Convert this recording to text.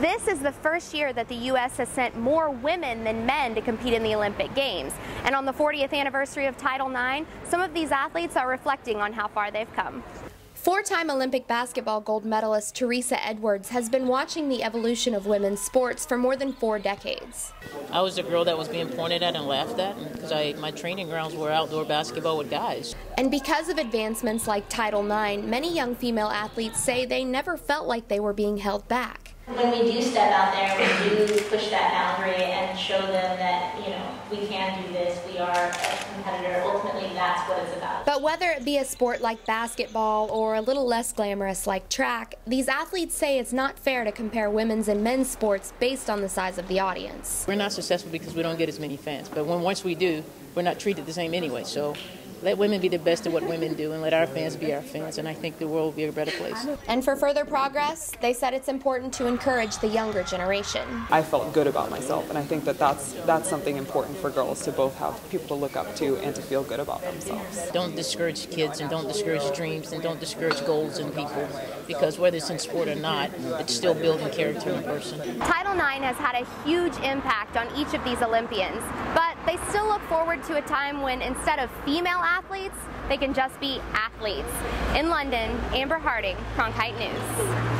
This is the first year that the U.S. has sent more women than men to compete in the Olympic Games. And on the 40th anniversary of Title IX, some of these athletes are reflecting on how far they've come. Four time Olympic basketball gold medalist Teresa Edwards has been watching the evolution of women's sports for more than four decades. I was a girl that was being pointed at and laughed at because my training grounds were outdoor basketball with guys. And because of advancements like Title IX, many young female athletes say they never felt like they were being held back. When we do step out there, we do push that boundary and show them that, you know, we can do this, we are a competitor. Ultimately, that's what it's about. But whether it be a sport like basketball or a little less glamorous like track, these athletes say it's not fair to compare women's and men's sports based on the size of the audience. We're not successful because we don't get as many fans, but when once we do, we're not treated the same anyway. So let women be the best at what women do and let our fans be our fans, and I think the world will be a better place. And for further progress, they said it's important to encourage the younger generation. I felt good about myself, and I think that that's, that's something important for girls to both have people to look up to and to feel good about themselves. Don't discourage kids and don't discourage dreams and don't discourage goals in people because whether it's in sport or not, it's still building character in a person. Title IX has had a huge impact on each of these Olympians, but they still look forward to a time when instead of female athletes, they can just be athletes. In London, Amber Harding, Cronkite News.